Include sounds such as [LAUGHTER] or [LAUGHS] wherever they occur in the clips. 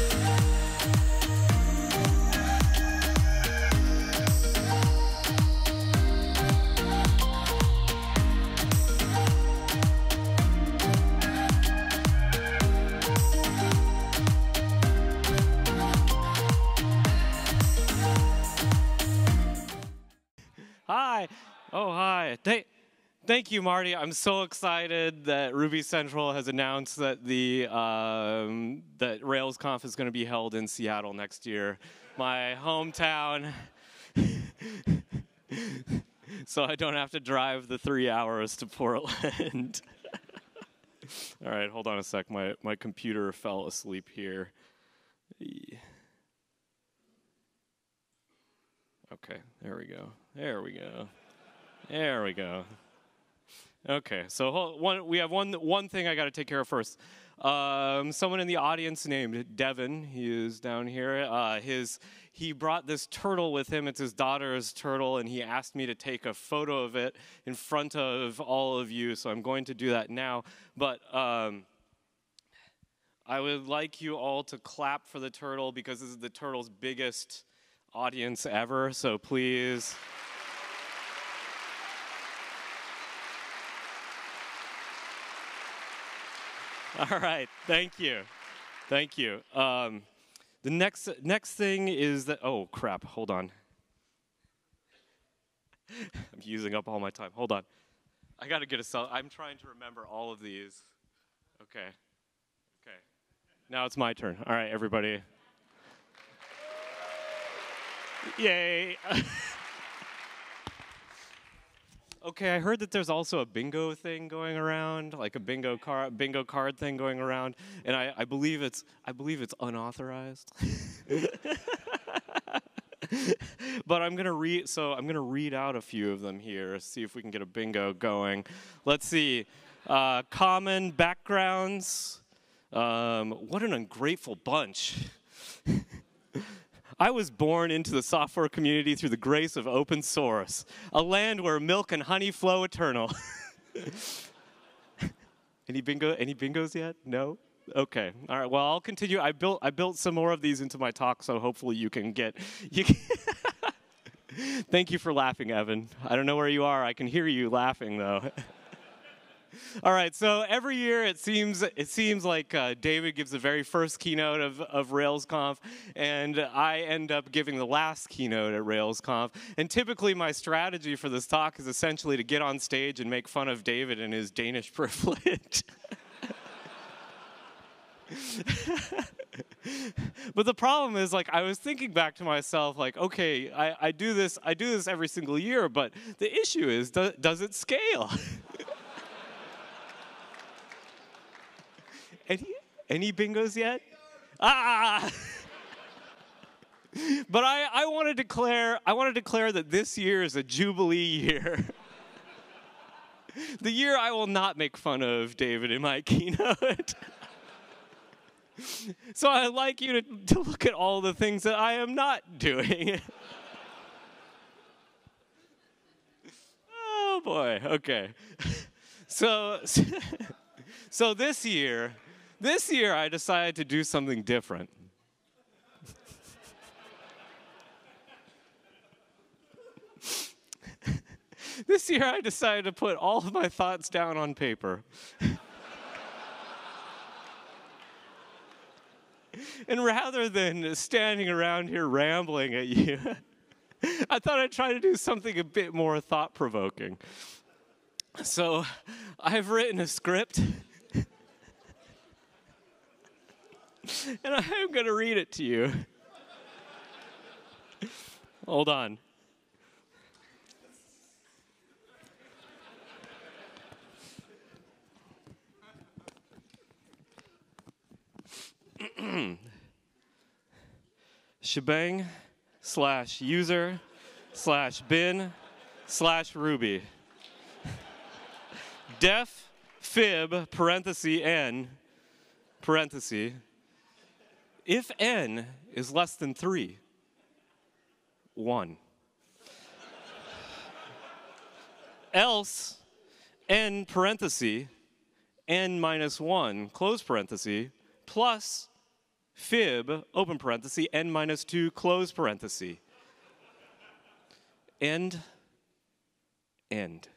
Yeah. Thank you, Marty. I'm so excited that Ruby Central has announced that the um, that RailsConf is going to be held in Seattle next year, my hometown. [LAUGHS] so I don't have to drive the three hours to Portland. [LAUGHS] All right, hold on a sec. My my computer fell asleep here. Okay, there we go. There we go. There we go. Okay, so one, we have one one thing I got to take care of first. Um, someone in the audience named Devin, he is down here. Uh, his he brought this turtle with him. It's his daughter's turtle, and he asked me to take a photo of it in front of all of you. So I'm going to do that now. But um, I would like you all to clap for the turtle because this is the turtle's biggest audience ever. So please. [LAUGHS] All right, thank you, thank you. Um, the next next thing is that. Oh crap! Hold on. [LAUGHS] I'm using up all my time. Hold on. I got to get a cell. I'm trying to remember all of these. Okay. Okay. Now it's my turn. All right, everybody. Yay. [LAUGHS] okay, I heard that there's also a bingo thing going around, like a bingo card bingo card thing going around, and I, I believe it's I believe it's unauthorized. [LAUGHS] but I'm gonna read so I'm gonna read out a few of them here, see if we can get a bingo going. Let's see. Uh, common backgrounds. Um, what an ungrateful bunch. I was born into the software community through the grace of open source, a land where milk and honey flow eternal. [LAUGHS] any bingo? Any bingos yet? No. Okay. All right. Well, I'll continue. I built I built some more of these into my talk, so hopefully you can get you. Can [LAUGHS] Thank you for laughing, Evan. I don't know where you are. I can hear you laughing though. [LAUGHS] [LAUGHS] All right, so every year it seems it seems like uh, David gives the very first keynote of, of RailsConf, and I end up giving the last keynote at RailsConf. And typically, my strategy for this talk is essentially to get on stage and make fun of David and his Danish [LAUGHS] privilege. [LAUGHS] but the problem is like i was thinking back to myself like okay i, I do this i do this every single year but the issue is do, does it scale any any bingos yet ah [LAUGHS] but I, I want to declare I want to declare that this year is a jubilee year. [LAUGHS] the year I will not make fun of David in my [LAUGHS] keynote. so I'd like you to, to look at all the things that I am not doing. oh boy, okay. So so this year, this year I decided to do something different. [LAUGHS] this year I decided to put all of my thoughts down on paper. [LAUGHS] and rather than standing around here rambling at you, [LAUGHS] I thought I'd try to do something a bit more thought provoking. So I've written a script. [LAUGHS] and I'm going to read it to you. [LAUGHS] Hold on. [CLEARS THROAT] shebang slash user slash bin slash ruby. [LAUGHS] Def fib parenthesis n parenthesis. If n is less than three, one. Else n parenthesis n minus one close parenthesis plus fib, open parenthesis, n minus 2, close parenthesis. End, end.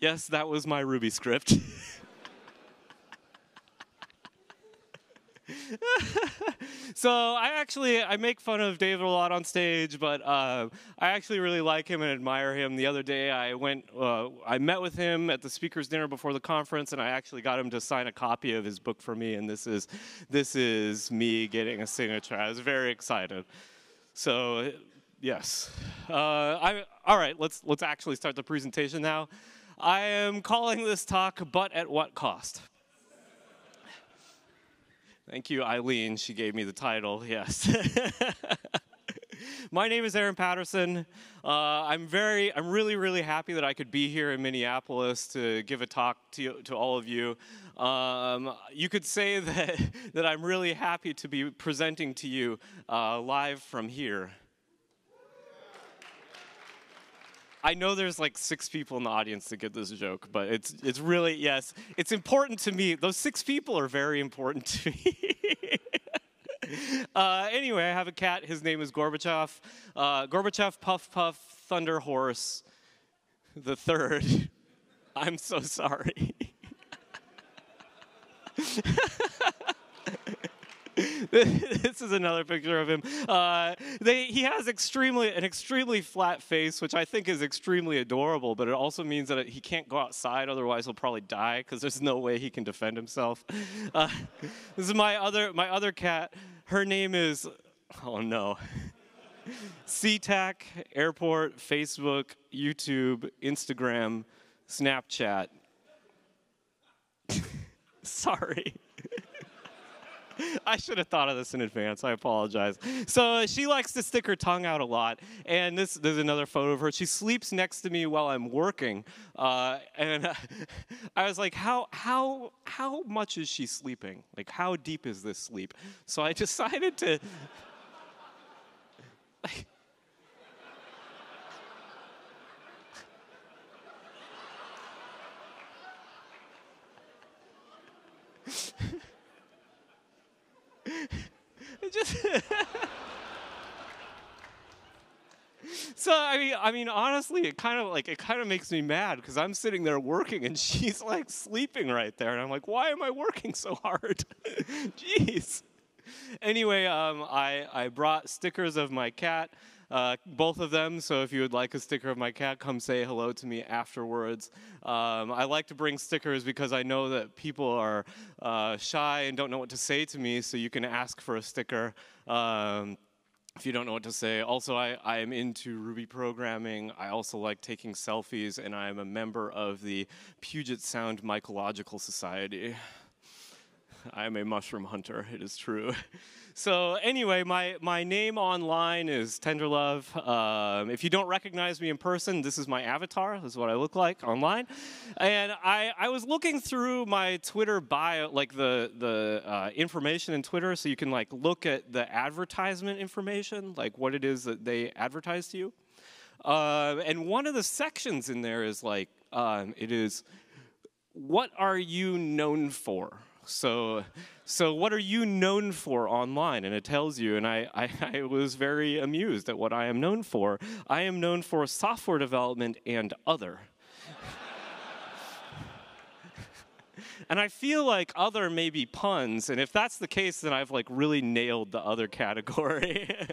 Yes, that was my Ruby script. [LAUGHS] so I actually I make fun of David a lot on stage, but uh, I actually really like him and admire him. The other day I went uh, I met with him at the speakers dinner before the conference, and I actually got him to sign a copy of his book for me. And this is this is me getting a signature. I was very excited. So yes, uh, I all right. Let's let's actually start the presentation now. I am calling this talk "But at What Cost." Thank you, Eileen. She gave me the title. Yes. [LAUGHS] My name is Aaron Patterson. Uh, I'm very, I'm really, really happy that I could be here in Minneapolis to give a talk to, to all of you. Um, you could say [LAUGHS] that, that I'm really happy to be presenting to you uh, live from here. I know there's like six people in the audience that get this joke, but it's it's really yes, it's important to me. Those six people are very important to [LAUGHS] me. uh, anyway, I have a cat. His name is Gorbachev. Uh, Gorbachev, Puff Puff, Thunder Horse, the third. [LAUGHS] I'm so sorry. [LAUGHS] [LAUGHS] this is another picture of him. Uh, they, he has extremely an extremely flat face, which I think is extremely adorable. But it also means that he can't go outside, otherwise he'll probably die because there's no way he can defend himself. [LAUGHS] Uh, this is my other my other cat. Her name is oh no. [LAUGHS] SeaTac, Airport, Facebook, YouTube, Instagram, Snapchat. Sorry. [LAUGHS] I should have thought of this in advance. I apologize. So she likes to stick her tongue out a lot. And this there's another photo of her. She sleeps next to me while I'm working. Uh, and [LAUGHS] I was like, how how how much is she sleeping? Like, how deep is this sleep? So I [LAUGHS] decided to. just so I mean, I mean, honestly, it kind of like it kind of makes me mad because I'm sitting there working and [LAUGHS] she's like sleeping right there, and I'm like, why am I working so hard? [LAUGHS] Jeez. Anyway, um, I I brought stickers of my cat uh, both of them. So if you would like a sticker of my cat, come say hello to me afterwards. Um, I like to bring stickers because I know that people are uh, shy and don't know what to say to me, so you can ask for a sticker. Um, if you don't know what to say. Also, I, I am into Ruby programming. I also like taking selfies, and I am a member of the Puget Sound Mycological Society. I am a mushroom hunter, it is true. [LAUGHS] So anyway, my, my name online is Tenderlove. Um, if you don't recognize me in person, this is my avatar. This is what I look like online. And I, I was looking through my Twitter bio, like the, the uh, information in Twitter, so you can like look at the advertisement information, like what it is that they advertise to you. Uh, and one of the sections in there is like, um, it is, what are you known for? So, so what are you known for online? And it tells you, and I, [LAUGHS] I, I, was very amused at what I am known for. I am known for software development and other. [LAUGHS] and I feel like other may be puns, and if that's the case, then I've like really nailed the other category. [LAUGHS]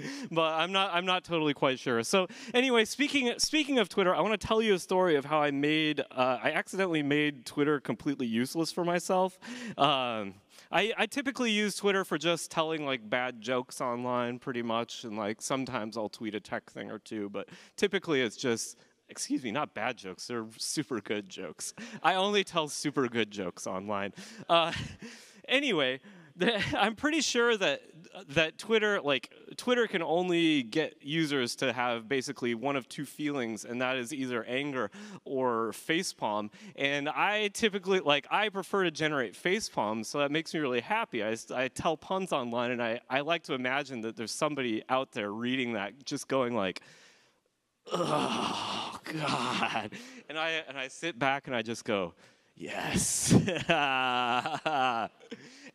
[LAUGHS] but I'm not I'm not totally quite sure. So anyway, speaking speaking of Twitter, I want to tell you a story of how I made uh, I accidentally made Twitter completely useless for myself. Um, I, I, typically use Twitter for just telling like bad jokes online, pretty much, and like sometimes I'll tweet a tech thing or two, but typically it's just excuse me, not bad jokes, they're super good jokes. I only tell super good jokes online. Uh, [LAUGHS] anyway, [LAUGHS] I'm pretty sure that that Twitter, like Twitter, can only get users to have basically one of two feelings, and that is either anger or facepalm. And I typically, like, I prefer to generate facepalms, so that makes me really happy. I, I tell puns online, and I, I like to imagine that there's somebody out there reading that, just going like, oh God. And I and I sit back and I just go, yes. [LAUGHS]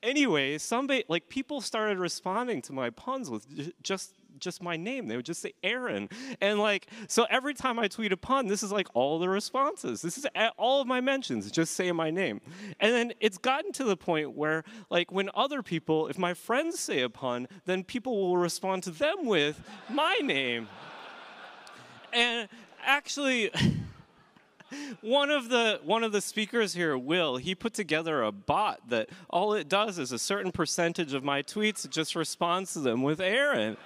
anyway, somebody like people started responding to my puns with just just my name. They would just say Aaron. And like, so every time I tweet a pun, this is like all the responses. This is all of my mentions, just say my name. And then it's gotten to the point where, like, when other people, if my friends say a pun, then people will respond to them with my name. And actually, [LAUGHS] one of the one of the speakers here, Will, he put together a bot that all it does is a certain percentage of my tweets it just responds to them with Aaron.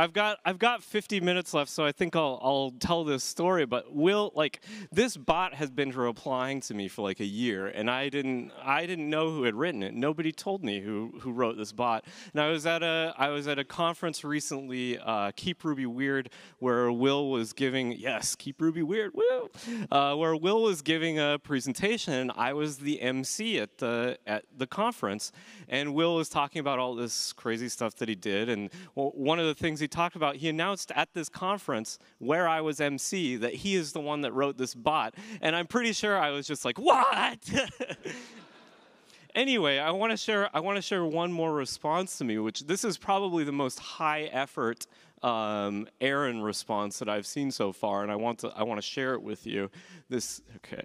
I've got I've got 50 minutes left, so I think I'll I'll tell this story. But Will, like this bot has been replying to me for like a year, and I didn't I didn't know who had written it. Nobody told me who who wrote this bot. And I was at a I was at a conference recently, uh, Keep Ruby Weird, where Will was giving yes, Keep Ruby Weird, Will, uh, where Will was giving a presentation, and I was the MC at the at the conference, and Will was talking about all this crazy stuff that he did, and one of the things he talked about, he announced at this conference where I was MC that he is the one that wrote this bot. And I'm pretty sure I was just like, what? [LAUGHS] anyway, I want to share. I want to share one more response to me, which this is probably the most high effort um, Aaron response that I've seen so far, and I want to. I want to share it with you. This okay.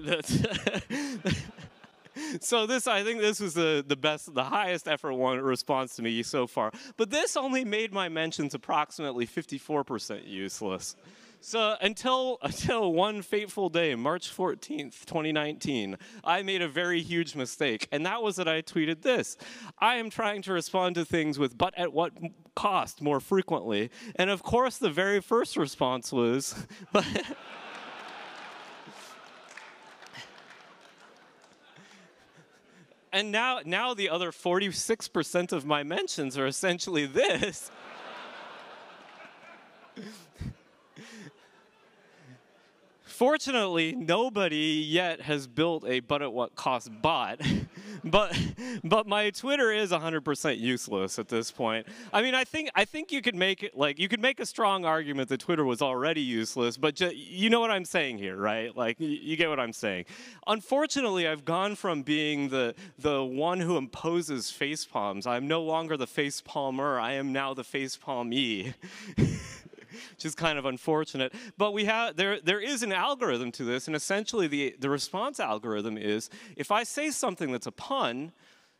[LAUGHS] So this I think this was the, the best, the highest effort one response to me so far. But this only made my mentions approximately 54% useless. So until until one fateful day, March 14th, 2019, I made a very huge mistake, and that was that I tweeted this. I am trying to respond to things with but at what cost more frequently. And of course the very first response was [LAUGHS] but And now now the other 46% of my mentions are essentially this. Fortunately, nobody yet has built a but at what cost bot. [LAUGHS] but but my Twitter is 100% useless at this point. I mean, I think I think you could make it like you could make a strong argument that Twitter was already useless, but you know what I'm saying here, right? Like you, you get what I'm saying. Unfortunately, I've gone from being the the one who imposes face palms. I'm no longer the face palmer. I am now the face palmee. [LAUGHS] [LAUGHS] which is kind of unfortunate. But we have there there is an algorithm to this, and essentially the the response algorithm is if I say something that's a pun,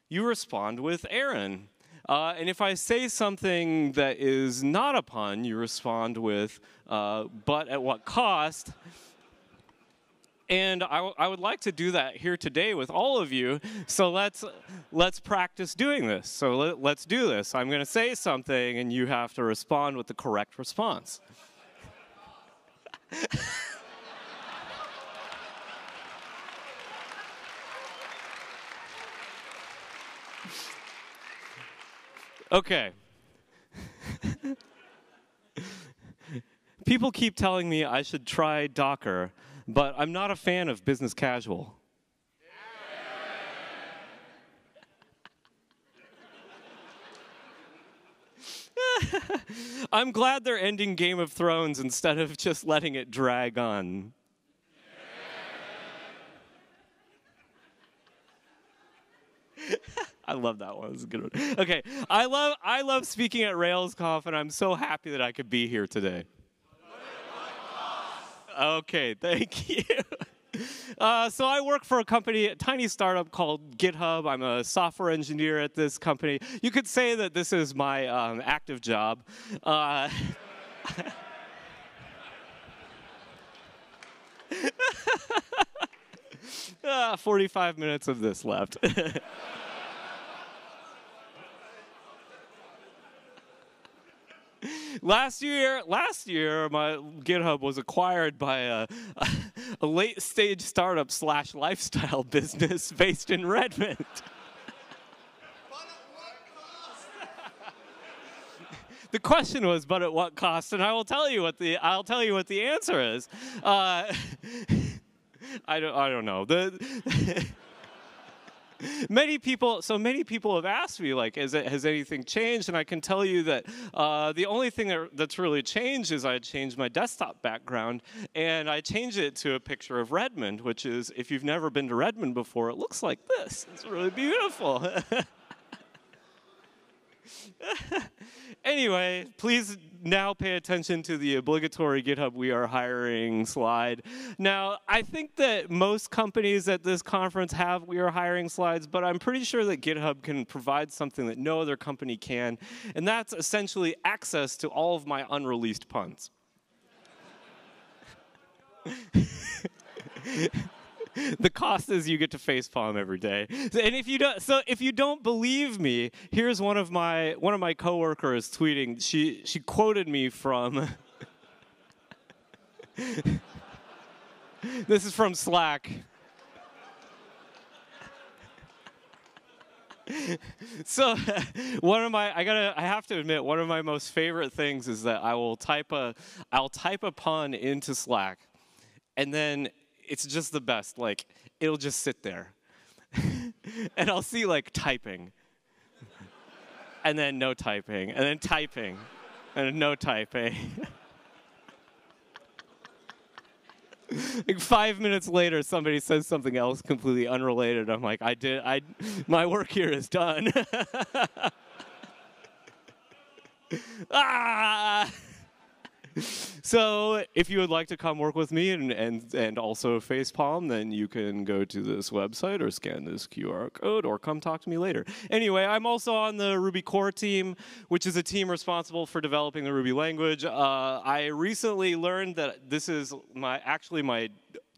you respond with Aaron. Uh, and if I say something that is not a pun, you respond with, uh, but at what cost? And I, would like to do that here today with all of you. So let's let's practice doing this. So let, let's do this. I'm going to say something, and you have to respond with the correct response. [LAUGHS] okay. [LAUGHS] People keep telling me I should try Docker but I'm not a fan of business casual. [LAUGHS] I'm glad they're ending Game of Thrones instead of just letting it drag on. [LAUGHS] I love that one. It's a good one. Okay, I love I love speaking at RailsConf, and I'm so happy that I could be here today. Okay, [LAUGHS] thank you. Uh, so I work for a company, a tiny startup called GitHub. I'm a software engineer at this company. You could say that this is my um, active job. Uh, [LAUGHS] uh, 45 minutes of this left. [LAUGHS] last year, last year, my GitHub was acquired by a, a late stage startup slash lifestyle business [LAUGHS] based in Redmond. the question was, but at what cost? And I will tell you what the I'll tell you what the answer is. Uh, [LAUGHS] I don't I don't know the. [LAUGHS] [LAUGHS] many people so many people have asked me like is it, has anything changed? And i can tell you that uh, the only thing that, that's really changed is i changed my desktop background and i changed it to a picture of redmond which is if you've never been to redmond before it looks like this. It's really beautiful [LAUGHS] anyway, please now pay attention to the obligatory GitHub we are hiring slide. Now, I think that most companies at this conference have we are hiring slides, but I'm pretty sure that GitHub can provide something that no other company can, and that's essentially access to all of my unreleased puns. [LAUGHS] the cost is you get to face palm every day. And if you don't, so if you don't believe me, here's one of my one of my coworkers tweeting. She she quoted me from. [LAUGHS] this is from Slack. [LAUGHS] so one of my i gotta i have to admit one of my most favorite things is that i will type a i'll type a pun into slack and then it's just the best. Like, it'll just sit there. [LAUGHS] and I'll see like typing. and then no typing. And then typing. And no typing. [LAUGHS] like five minutes later, somebody says something else completely unrelated. I'm like, I did, I, my work here is done. [LAUGHS] ah! So if you would like to come work with me and, and, and also facepalm, then you can go to this website or scan this QR code or come talk to me later. Anyway, I'm also on the Ruby core team, which is a team responsible for developing the Ruby language. Uh, I recently learned that this is my actually my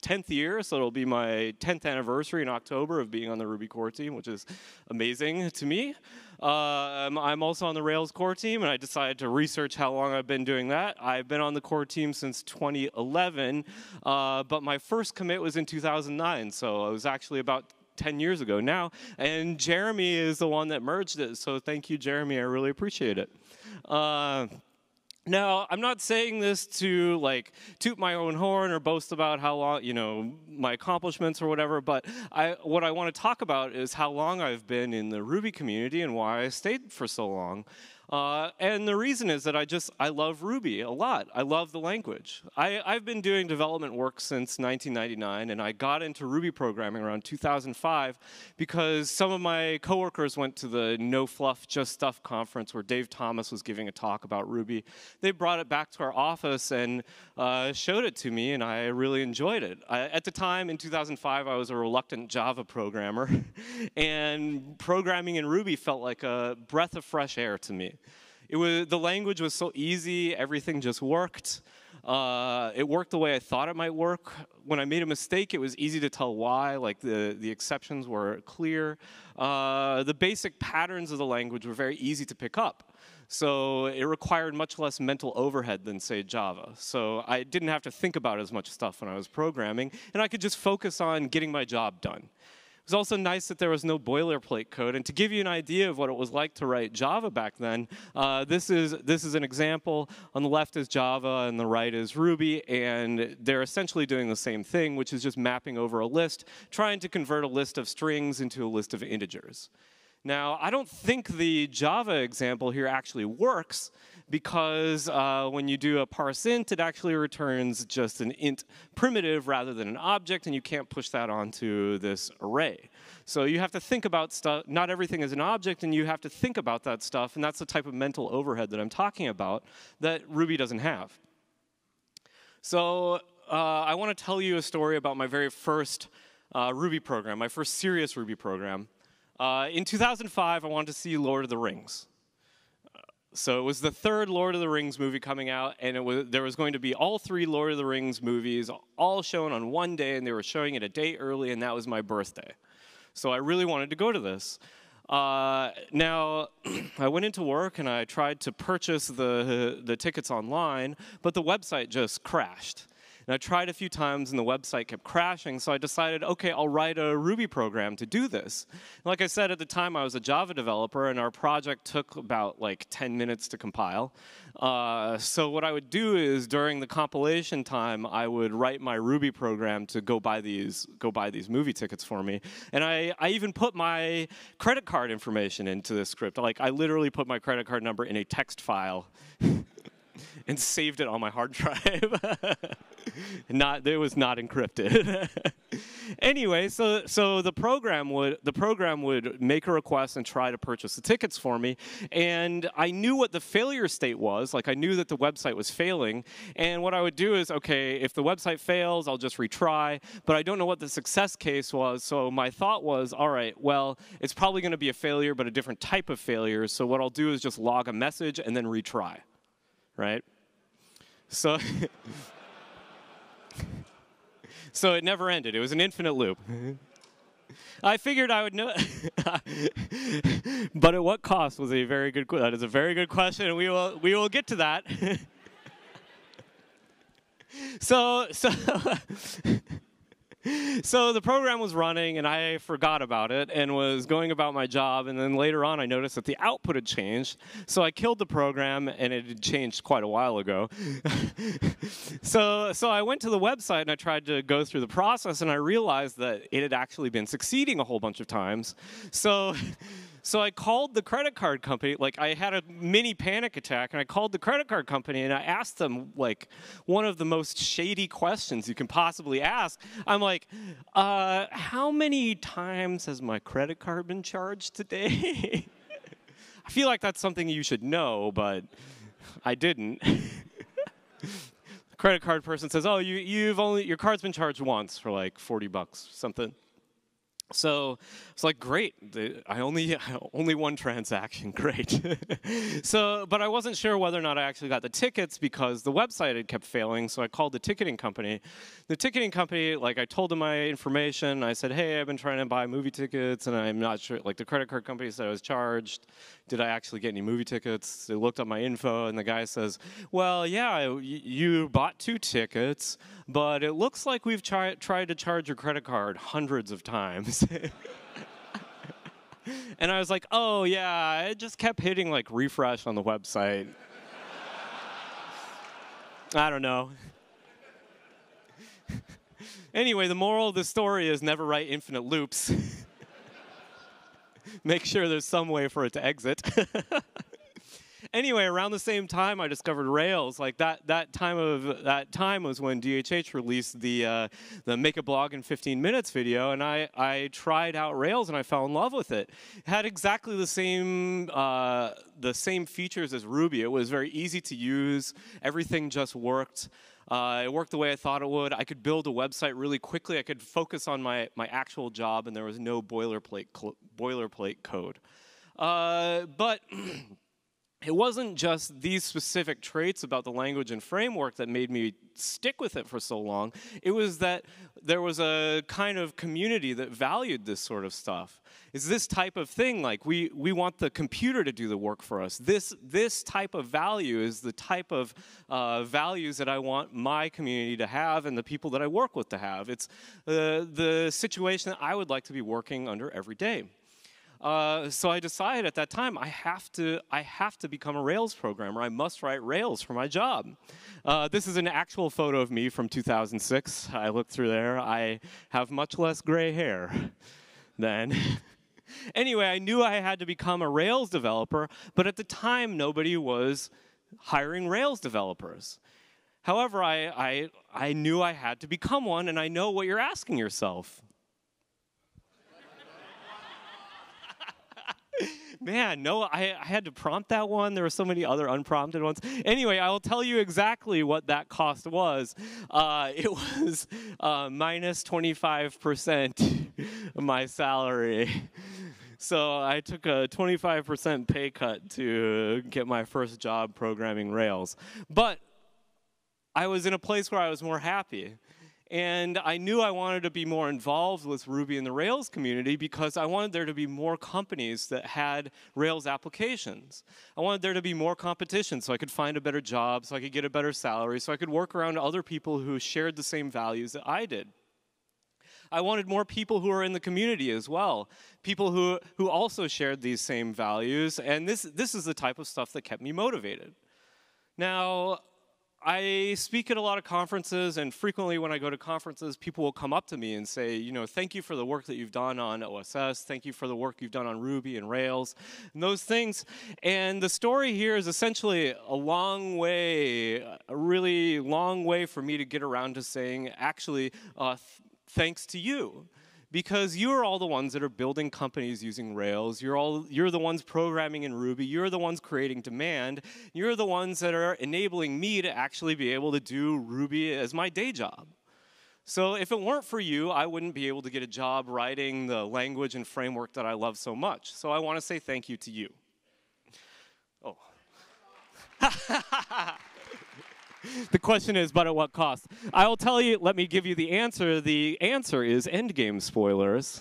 10th year, so it'll be my 10th anniversary in October of being on the Ruby core team, which is amazing to me. Uh, I'm also on the Rails core team, and I decided to research how long I've been doing that. I've been on the core team since 2011, uh, but my first commit was in 2009, so it was actually about 10 years ago now. And Jeremy is the one that merged it, so thank you, Jeremy. I really appreciate it. Uh, now, I'm not saying this to like toot my own horn or boast about how long, you know, my accomplishments or whatever, but I, what I want to talk about is how long I've been in the Ruby community and why I stayed for so long. Uh, and the reason is that I just, I love Ruby a lot. I love the language. I, I've been doing development work since 1999, and I got into Ruby programming around 2005 because some of my coworkers went to the No Fluff Just Stuff conference where Dave Thomas was giving a talk about Ruby. They brought it back to our office and uh, showed it to me, and I really enjoyed it. I, at the time, in 2005, I was a reluctant Java programmer, [LAUGHS] and programming in Ruby felt like a breath of fresh air to me. It was, the language was so easy, everything just worked. Uh, it worked the way I thought it might work. When I made a mistake, it was easy to tell why, like the, the exceptions were clear. Uh, the basic patterns of the language were very easy to pick up. So it required much less mental overhead than, say, Java. So I didn't have to think about as much stuff when I was programming, and I could just focus on getting my job done. It was also nice that there was no boilerplate code. And to give you an idea of what it was like to write Java back then, uh, this, is, this is an example. On the left is Java, and the right is Ruby. And they're essentially doing the same thing, which is just mapping over a list, trying to convert a list of strings into a list of integers. Now, I don't think the Java example here actually works because uh, when you do a parse int, it actually returns just an int primitive rather than an object, and you can't push that onto this array. So you have to think about stuff, not everything is an object, and you have to think about that stuff, and that's the type of mental overhead that I'm talking about that Ruby doesn't have. So uh, I want to tell you a story about my very first uh, Ruby program, my first serious Ruby program. Uh, in 2005, I wanted to see Lord of the Rings. So it was the third Lord of the Rings movie coming out, and it was there was going to be all three Lord of the Rings movies all shown on one day, and they were showing it a day early, and that was my birthday. So I really wanted to go to this. Uh, now, [CLEARS THROAT] I went into work and I tried to purchase the, the tickets online, but the website just crashed. And I tried a few times and the website kept crashing, so I decided, okay, I'll write a Ruby program to do this. And like I said at the time, I was a Java developer and our project took about like 10 minutes to compile. Uh, so what I would do is during the compilation time, I would write my Ruby program to go buy these go buy these movie tickets for me. And I, I even put my credit card information into this script. Like I literally put my credit card number in a text file [LAUGHS] and saved it on my hard drive. [LAUGHS] not it was not encrypted. [LAUGHS] anyway, so so the program would the program would make a request and try to purchase the tickets for me, and I knew what the failure state was. Like I knew that the website was failing, and what I would do is okay, if the website fails, I'll just retry. But I don't know what the success case was, so my thought was, all right, well, it's probably going to be a failure, but a different type of failure. So what I'll do is just log a message and then retry, right? So. [LAUGHS] so it never ended. It was an infinite loop. [LAUGHS] I figured I would know, [LAUGHS] but at what cost was a very good. That is a very good question, and we will we will get to that. so so so the program was running and I forgot about it and was going about my job. And then later on, I noticed that the output had changed. So I killed the program and it had changed quite a while ago. [LAUGHS] so, so I went to the website and I tried to go through the process and I realized that it had actually been succeeding a whole bunch of times. So, [LAUGHS] so I called the credit card company. Like I had a mini panic attack, and I called the credit card company and I asked them like one of the most shady questions you can possibly ask. I'm like, uh, "How many times has my credit card been charged today?" [LAUGHS] I feel like that's something you should know, but I didn't. the [LAUGHS] credit card person says, "Oh, you you've only your card's been charged once for like 40 bucks, something." So it's like great. I only [LAUGHS] only one transaction, [LAUGHS] great. so, but I wasn't sure whether or not I actually got the tickets because the website had kept failing. So I called the ticketing company. The ticketing company, like I told them my information. I said, hey, I've been trying to buy movie tickets, and I'm not sure. Like the credit card company said I was charged. Did I actually get any movie tickets? They looked up my info, and the guy says, well, yeah, you bought two tickets, but it looks like we've tried to charge your credit card hundreds of times. [LAUGHS] and I was like, oh, yeah, it just kept hitting like refresh on the website. [LAUGHS] I don't know. [LAUGHS] anyway, the moral of the story is never write infinite loops. Make sure there's some way for it to exit. Anyway, around the same time, I discovered Rails. Like that, that time of that time was when DHH released the uh, the Make a Blog in 15 Minutes video, and I I tried out Rails and I fell in love with it. It had exactly the same uh, the same features as Ruby. It was very easy to use. Everything just worked. Uh, it worked the way I thought it would. I could build a website really quickly. I could focus on my, my actual job, and there was no boilerplate boilerplate code. Uh, but [CLEARS THROAT] it wasn't just these specific traits about the language and framework that made me stick with it for so long. It was that there was a kind of community that valued this sort of stuff. Is this type of thing like we we want the computer to do the work for us? This this type of value is the type of uh, values that I want my community to have and the people that I work with to have. It's uh, the situation that I would like to be working under every day. Uh, so I decided at that time I have to I have to become a Rails programmer. I must write Rails for my job. Uh, this is an actual photo of me from 2006. I looked through there. I have much less gray hair than. [LAUGHS] anyway, I knew I had to become a Rails developer, but at the time nobody was hiring Rails developers. However, I, I, I knew I had to become one, and I know what you're asking yourself. Man, no, I, I, had to prompt that one. There were so many other unprompted ones. Anyway, I will tell you exactly what that cost was. Uh, it [LAUGHS] was uh, minus 25% of [LAUGHS] my salary. So I took a 25% pay cut to get my first job programming Rails. But I was in a place where I was more happy. And I knew I wanted to be more involved with Ruby and the Rails community because I wanted there to be more companies that had Rails applications. I wanted there to be more competition so I could find a better job, so I could get a better salary, so I could work around other people who shared the same values that I did. I wanted more people who are in the community as well, people who, who also shared these same values, and this, this is the type of stuff that kept me motivated. Now, I speak at a lot of conferences, and frequently when I go to conferences, people will come up to me and say, you know, thank you for the work that you've done on OSS, thank you for the work you've done on Ruby and Rails, and those things. And the story here is essentially a long way, a really long way for me to get around to saying, actually, uh, th thanks to you because you're all the ones that are building companies using Rails. You're all you're the ones programming in Ruby. You're the ones creating demand. You're the ones that are enabling me to actually be able to do Ruby as my day job. So if it weren't for you, I wouldn't be able to get a job writing the language and framework that I love so much. So I want to say thank you to you. Oh. [LAUGHS] [LAUGHS] the question is, but at what cost? I'll tell you, let me give you the answer. The answer is endgame spoilers.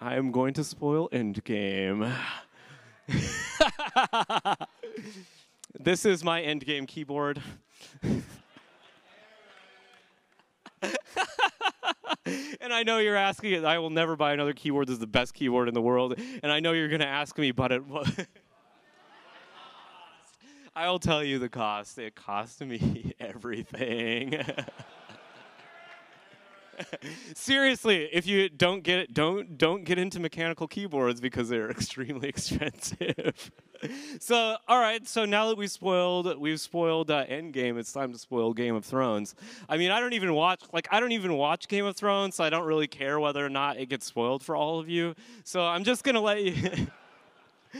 I am going to spoil endgame. [LAUGHS] this is my endgame keyboard. [LAUGHS] and I know you're asking, I will never buy another keyboard. This is the best keyboard in the world. And I know you're going to ask me, but it. I'll tell you the cost. It cost me [LAUGHS] everything. [LAUGHS] Seriously, if you don't get it, don't don't get into mechanical keyboards because they're [LAUGHS] extremely expensive. so, all right. So now that we've spoiled, we've spoiled uh, Endgame. It's time to spoil Game of Thrones. I mean, I don't even watch like I don't even watch Game of Thrones, so I don't really care whether or not it gets spoiled for all of you. So I'm just gonna let you.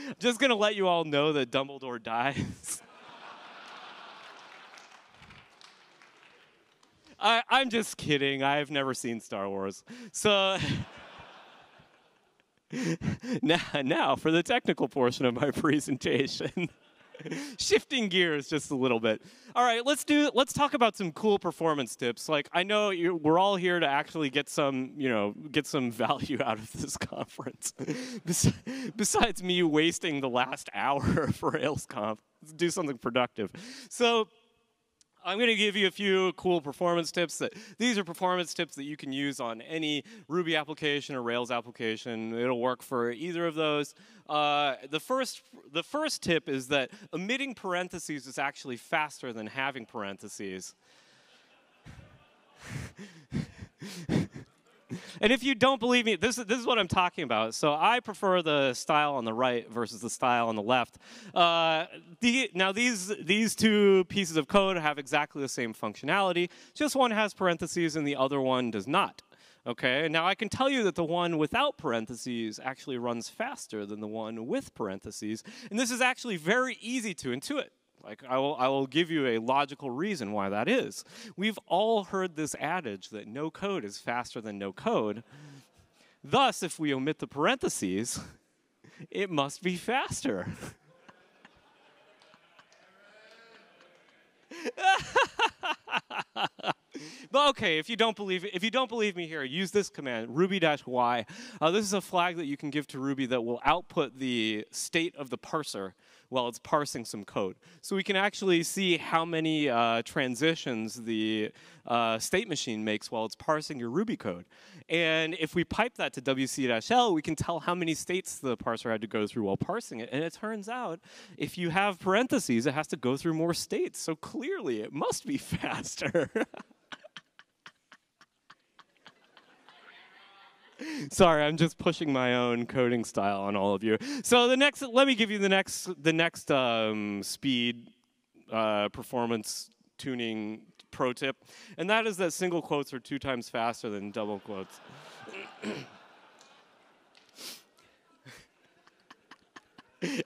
[LAUGHS] just gonna let you all know that Dumbledore dies. [LAUGHS] I, I'm just kidding. I've never seen Star Wars. So [LAUGHS] now, now for the technical portion of my presentation. [LAUGHS] Shifting gears just a little bit. All right, let's do. Let's talk about some cool performance tips. Like I know we're all here to actually get some, you know, get some [LAUGHS] value out of this conference. [LAUGHS] Besides me wasting the last hour of RailsConf, do something productive. So I'm going to give you a few cool performance tips. That these are performance tips that you can use on any Ruby application or Rails application. It'll work for either of those. Uh, the first, the first tip is that omitting parentheses is actually faster than having parentheses. And if you don't believe me, this is, this is what I'm talking about. So I prefer the style on the right versus the style on the left. Uh, the, now these, these two pieces of code have exactly the same functionality, just one has parentheses and the other one does not. Okay, now I can tell you that the one without parentheses actually runs faster than the one with parentheses, and this is actually very easy to intuit. Like, I will, I will give you a logical reason why that is. We've all heard this adage that no code is faster than no code. Thus, if we omit the parentheses, [LAUGHS] it must be faster. [LAUGHS] but okay, if you don't believe if you don't believe me here, use this command ruby-y. Uh, this is a flag that you can give to Ruby that will output the state of the parser while it's parsing some code. So we can actually see how many uh, transitions the uh, state machine makes while it's parsing your Ruby code. And if we pipe that to wc-l, we can tell how many states the parser had to go through while parsing it. And it turns out, if you have parentheses, it has to go through more states. So clearly, it must be [LAUGHS] faster. [LAUGHS] Sorry, I'm just pushing my own coding style on all of you. So the next, let me give you the next, the next um, speed uh, performance tuning pro tip, and that is that single quotes are two times faster than double quotes. [COUGHS]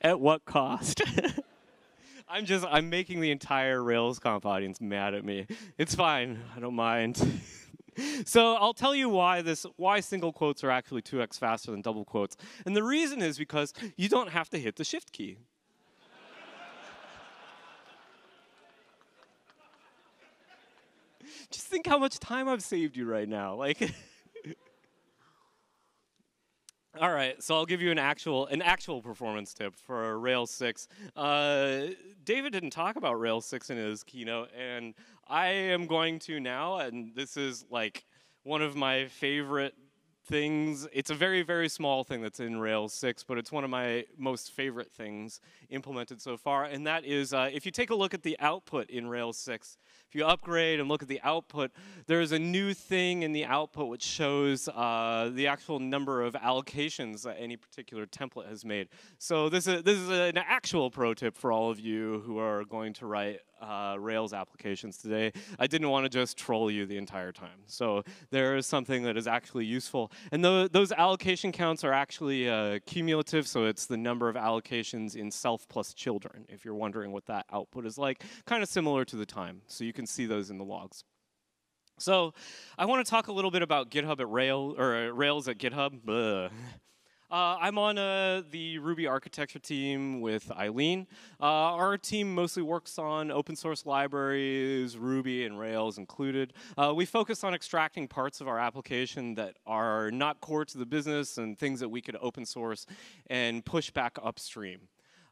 At what cost? [LAUGHS] I'm just, I'm making the entire Rails RailsConf audience mad at me. It's fine, I don't mind. [LAUGHS] so I'll tell you why this why single quotes are actually 2x faster than double quotes. And the reason is because you don't have to hit the shift key. Just think how much time I've saved you right now. Like [LAUGHS] All right, so I'll give you an actual an actual performance tip for Rails 6. Uh, David didn't talk about Rails 6 in his keynote, and I am going to now. And this is like one of my favorite things. It's a very, very small thing that's in Rails 6, but it's one of my most favorite things implemented so far. And that is uh, if you take a look at the output in Rails 6, if you upgrade and look at the output, there's a new thing in the output which shows uh, the actual number of allocations that any particular template has made. So this is, this is an actual pro tip for all of you who are going to write uh, Rails applications today. I didn't want to just troll you the entire time. So there is something that is actually useful. And th those allocation counts are actually uh, cumulative, so it's the number of allocations in self plus children, if you're wondering what that output is like. Kind of similar to the time. So you can see those in the logs. So I want to talk a little bit about GitHub at Rail, or uh, Rails at GitHub. Uh, I'm on uh, the Ruby architecture team with Eileen. Uh, our team mostly works on open source libraries, Ruby and Rails included. Uh, we focus on extracting parts of our application that are not core to the business and things that we could open source and push back upstream.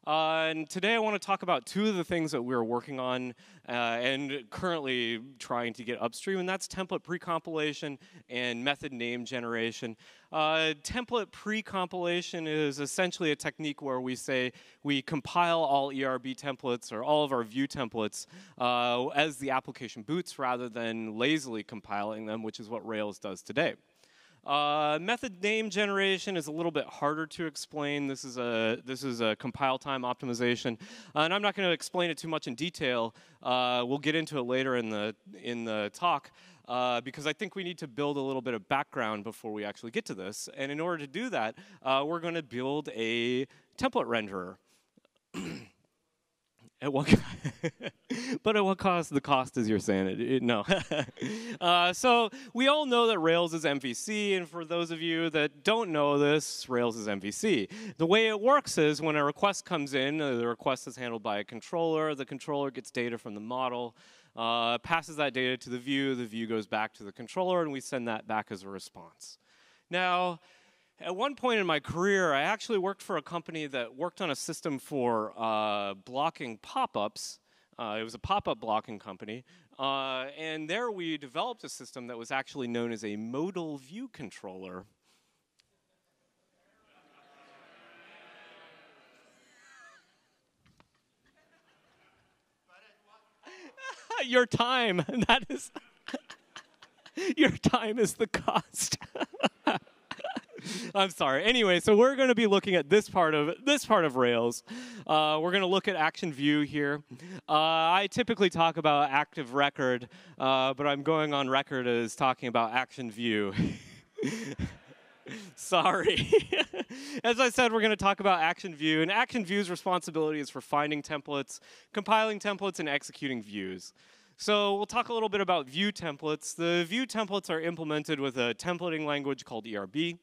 Uh, and today I want to talk about two of the things that we're working on uh, and currently trying to get upstream, and that's template pre-compilation and method name generation. Uh, template pre-compilation is essentially a technique where we say we compile all ERB templates or all of our view templates uh, as the application boots rather than lazily compiling them, which is what Rails does today. Uh, method name generation is a little bit harder to explain. This is a this is a compile time optimization, uh, and I'm not going to explain it too much in detail. Uh, we'll get into it later in the in the talk. Uh, because I think we need to build a little bit of background before we actually get to this. And in order to do that, uh, we're going to build a template renderer. At what, [LAUGHS] but at what cost? The cost is your sanity. No. [LAUGHS] uh, so we all know that Rails is MVC, and for those of you that don't know this, Rails is MVC. The way it works is when a request comes in, uh, the request is handled by a controller. The controller gets data from the model, uh, passes that data to the view. The view goes back to the controller, and we send that back as a response. Now, at one point in my career, I actually worked for a company that worked on a system for uh, blocking pop-ups. Uh, it was a pop-up blocking company. Uh, and there we developed a system that was actually known as a modal view controller. [LAUGHS] Your time, [LAUGHS] that is, [LAUGHS] your time is the cost. [LAUGHS] I'm sorry. Anyway, so we're going to be looking at this part of this part of Rails. Uh, we're going to look at Action View here. Uh, I typically talk about Active Record, uh, but I'm going on record as talking about Action View. [LAUGHS] Sorry. [LAUGHS] As I said, we're going to talk about Action View, and Action View's responsibility is for finding templates, compiling templates, and executing views. So we'll talk a little bit about view templates. The view templates are implemented with a templating language called ERB.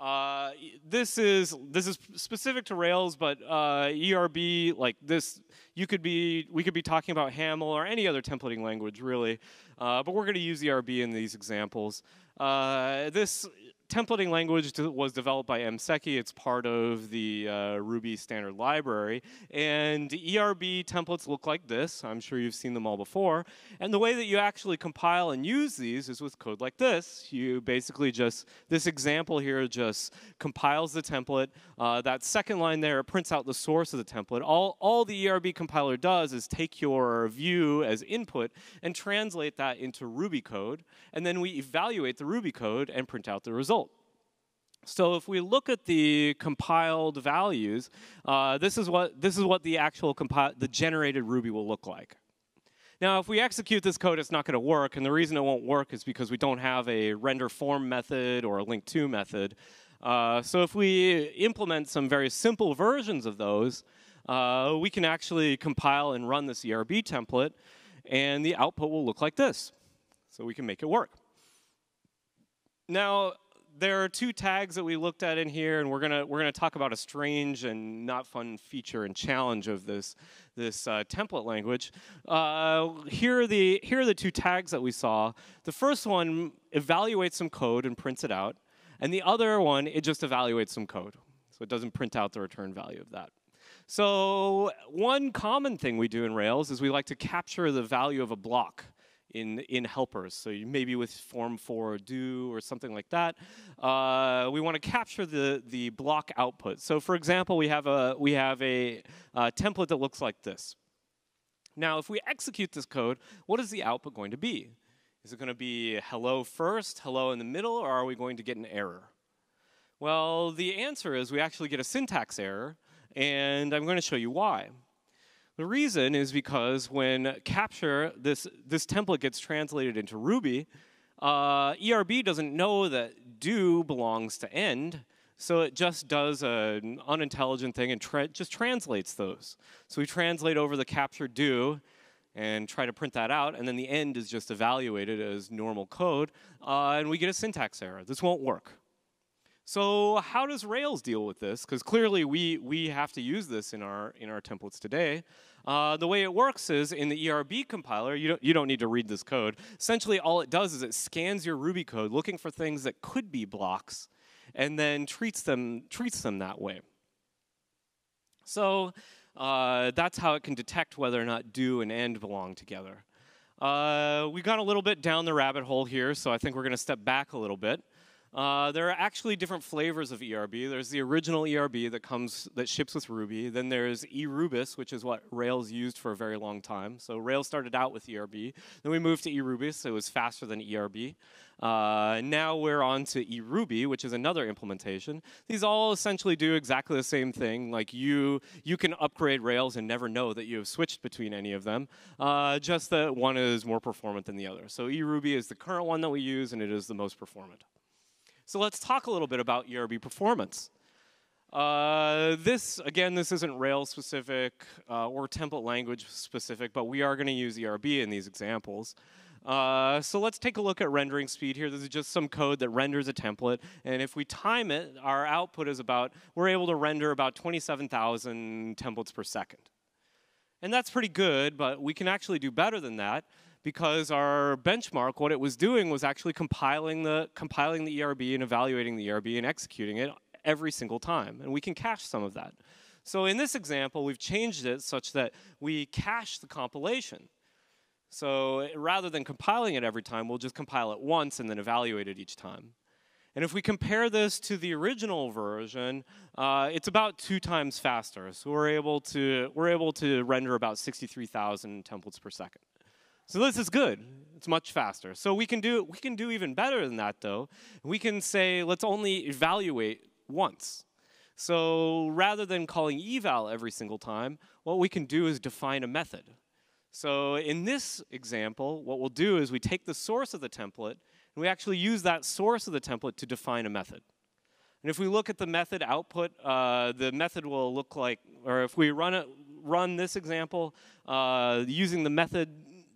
Uh, this is this is specific to Rails, but uh, ERB like this, you could be we could be talking about Haml or any other templating language really, uh, but we're going to use ERB in these examples. Uh, this templating language was developed by MSECI. It's part of the uh, Ruby standard library. And ERB templates look like this. I'm sure you've seen them all before. And the way that you actually compile and use these is with code like this. You basically just, this example here just compiles the template. Uh, that second line there prints out the source of the template. All, all the ERB compiler does is take your view as input and translate that into Ruby code. And then we evaluate the Ruby code and print out the result. So if we look at the compiled values, uh, this is what this is what the actual the generated Ruby will look like. Now, if we execute this code, it's not going to work, and the reason it won't work is because we don't have a render form method or a link to method. Uh, so if we implement some very simple versions of those, uh, we can actually compile and run this ERB template, and the output will look like this. So we can make it work. Now, there are two tags that we looked at in here, and we're gonna we're gonna talk about a strange and not fun feature and challenge of this this uh, template language. Uh, here are the here are the two tags that we saw. The first one evaluates some code and prints it out, and the other one it just evaluates some code, so it doesn't print out the return value of that. So one common thing we do in Rails is we like to capture the value of a block in, in helpers. So maybe with form for do or something like that, uh, we want to capture the, the block output. So for example, we have a, we have a, a template that looks like this. Now, if we execute this code, what is the output going to be? Is it going to be hello first, hello in the middle, or are we going to get an error? Well, the answer is we actually get a syntax error and I'm going to show you why. The reason is because when capture, this, this template gets translated into Ruby, uh, ERB doesn't know that do belongs to end, so it just does an unintelligent thing and tra just translates those. So we translate over the capture do and try to print that out, and then the end is just evaluated as normal code, uh, and we get a syntax error. This won't work. So how does Rails deal with this? Because clearly we, we have to use this in our, in our templates today. Uh, the way it works is in the ERB compiler, you don't, you don't need to read this code. Essentially, all it does is it scans your Ruby code looking for things that could be blocks and then treats them, treats them that way. So uh, that's how it can detect whether or not do and end belong together. Uh, we got a little bit down the rabbit hole here, so I think we're going to step back a little bit. Uh, there are actually different flavors of ERB. There's the original ERB that comes that ships with Ruby. Then there's Erubis, which is what Rails used for a very long time. So Rails started out with ERB. Then we moved to Erubis. It was faster than ERB. Uh, now we're on to Erubi, which is another implementation. These all essentially do exactly the same thing. Like you, you can upgrade Rails and never know that you have switched between any of them. Uh, just that one is more performant than the other. So Erubi is the current one that we use, and it is the most performant. So let's talk a little bit about ERB performance. Uh, this, again, this isn't Rails specific uh, or template language specific, but we are going to use ERB in these examples. Uh, so let's take a look at rendering speed here. This is just some code that renders a template. And if we time it, our output is about, we're able to render about 27,000 templates per second. And that's pretty good, but we can actually do better than that because our benchmark, what it was doing was actually compiling the, compiling the ERB and evaluating the ERB and executing it every single time. And we can cache some of that. So in this example, we've changed it such that we cache the compilation. So rather than compiling it every time, we'll just compile it once and then evaluate it each time. And if we compare this to the original version, uh, it's about two times faster. So we're able to, we're able to render about 63,000 templates per second. So this is good. It's much faster. So we can do we can do even better than that though. We can say let's only evaluate once. So rather than calling eval every single time, what we can do is define a method. So in this example, what we'll do is we take the source of the template and we actually use that source of the template to define a method. And if we look at the method output, uh, the method will look like, or if we run it, run this example uh, using the method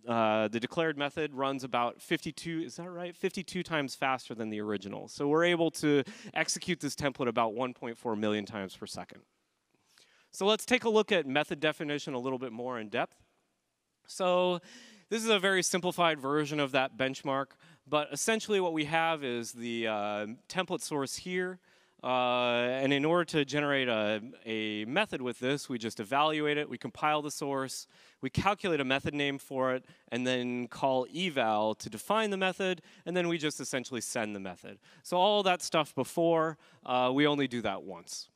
uh, the declared method runs about 52, is that right? 52 times faster than the original. So we're able to execute this template about 1.4 million times per second. So let's take a look at method definition a little bit more in depth. So this is a very simplified version of that benchmark, but essentially what we have is the uh, template source here, uh, and in order to generate a, a method with this, we just evaluate it, we compile the source, we calculate a method name for it, and then call eval to define the method, and then we just essentially send the method. So all that stuff before, uh, we only do that once.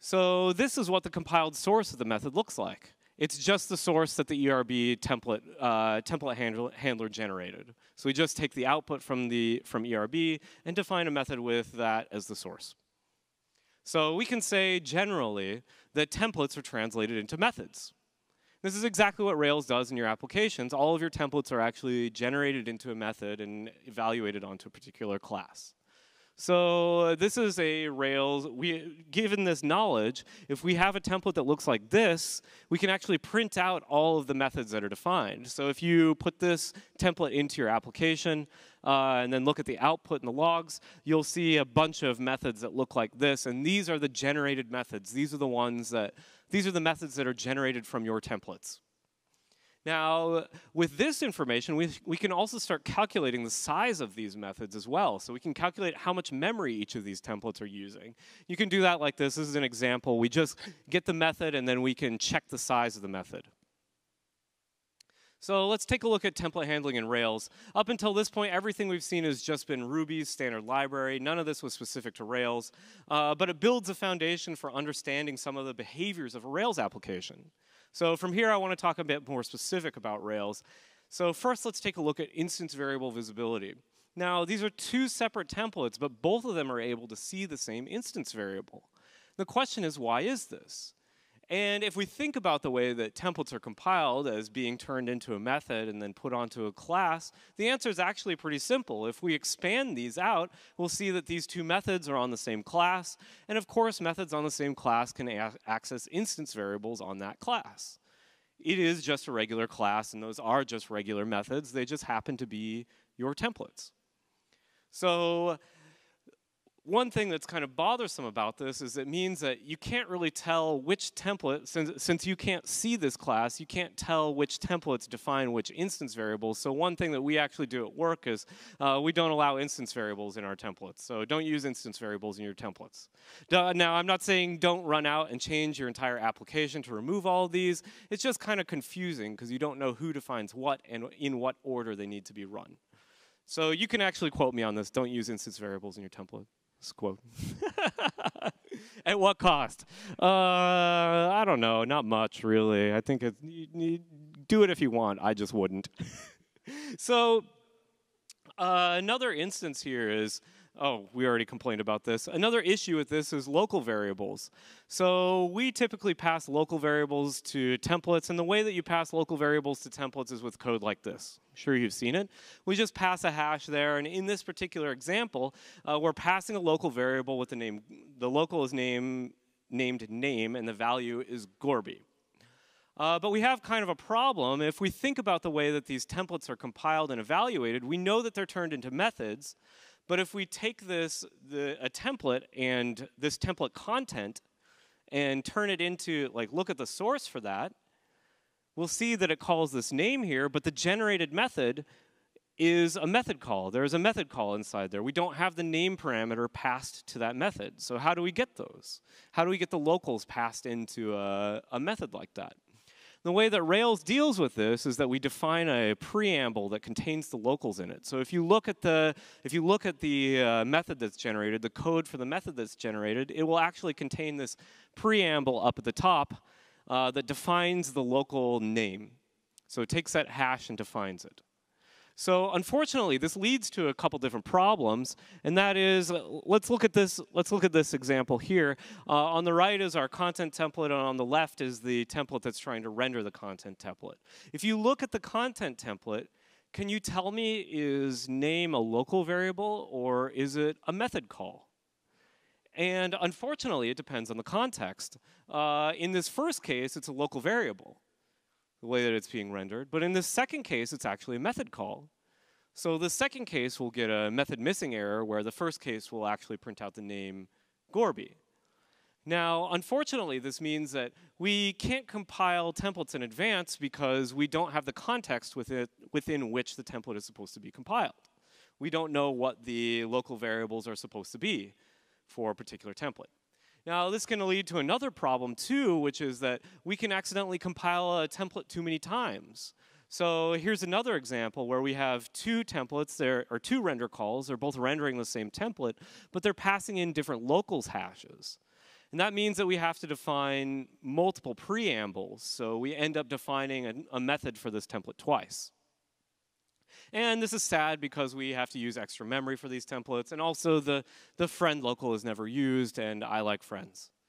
So this is what the compiled source of the method looks like. It's just the source that the ERB template, uh, template handler, handler generated. So we just take the output from, the, from ERB and define a method with that as the source. So we can say generally that templates are translated into methods. This is exactly what Rails does in your applications. All of your templates are actually generated into a method and evaluated onto a particular class. So this is a Rails. We, given this knowledge, if we have a template that looks like this, we can actually print out all of the methods that are defined. So if you put this template into your application uh, and then look at the output in the logs, you'll see a bunch of methods that look like this. And these are the generated methods. These are the ones that, these are the methods that are generated from your templates. Now, with this information, we, we can also start calculating the size of these methods as well. So we can calculate how much memory each of these templates are using. You can do that like this. This is an example. We just get the method, and then we can check the size of the method. So let's take a look at template handling in Rails. Up until this point, everything we've seen has just been Ruby's standard library. None of this was specific to Rails, uh, but it builds a foundation for understanding some of the behaviors of a Rails application. So from here, I want to talk a bit more specific about Rails. So first, let's take a look at instance variable visibility. Now, these are two separate templates, but both of them are able to see the same instance variable. The question is, why is this? And if we think about the way that templates are compiled as being turned into a method and then put onto a class, the answer is actually pretty simple. If we expand these out, we'll see that these two methods are on the same class. And of course, methods on the same class can access instance variables on that class. It is just a regular class, and those are just regular methods. They just happen to be your templates. So one thing that's kind of bothersome about this is it means that you can't really tell which template, since, since you can't see this class, you can't tell which templates define which instance variables. So one thing that we actually do at work is uh, we don't allow instance variables in our templates. So don't use instance variables in your templates. Now, I'm not saying don't run out and change your entire application to remove all these. It's just kind of confusing because you don't know who defines what and in what order they need to be run. So you can actually quote me on this. Don't use instance variables in your template quote. [LAUGHS] At what cost? Uh, I don't know. Not much, really. I think it, you, you do it if you want. I just wouldn't. [LAUGHS] so uh, another instance here is Oh, we already complained about this. Another issue with this is local variables. So we typically pass local variables to templates, and the way that you pass local variables to templates is with code like this. I'm sure you've seen it. We just pass a hash there, and in this particular example, uh, we're passing a local variable with the name, the local is name, named name, and the value is Gorby. Uh, but we have kind of a problem. If we think about the way that these templates are compiled and evaluated, we know that they're turned into methods, but if we take this, the, a template and this template content and turn it into, like, look at the source for that, we'll see that it calls this name here, but the generated method is a method call. There's a method call inside there. We don't have the name parameter passed to that method. So how do we get those? How do we get the locals passed into a, a method like that? The way that Rails deals with this is that we define a preamble that contains the locals in it. So if you look at the if you look at the uh, method that's generated, the code for the method that's generated, it will actually contain this preamble up at the top uh, that defines the local name. So it takes that hash and defines it. So unfortunately, this leads to a couple different problems, and that is, uh, let's look at this. Let's look at this example here. Uh, on the right is our content template, and on the left is the template that's trying to render the content template. If you look at the content template, can you tell me is name a local variable or is it a method call? And unfortunately, it depends on the context. Uh, in this first case, it's a local variable the way that it's being rendered. But in the second case, it's actually a method call. So the second case will get a method missing error where the first case will actually print out the name Gorby. Now, unfortunately, this means that we can't compile templates in advance because we don't have the context with it, within which the template is supposed to be compiled. We don't know what the local variables are supposed to be for a particular template. Now, this can lead to another problem too, which is that we can accidentally compile a template too many times. So here's another example where we have two templates, there or two render calls. They're both rendering the same template, but they're passing in different locals hashes. And that means that we have to define multiple preambles. So we end up defining a, a method for this template twice. And this is sad because we have to use extra memory for these templates, and also the, the friend local is never used, and I like friends. [LAUGHS]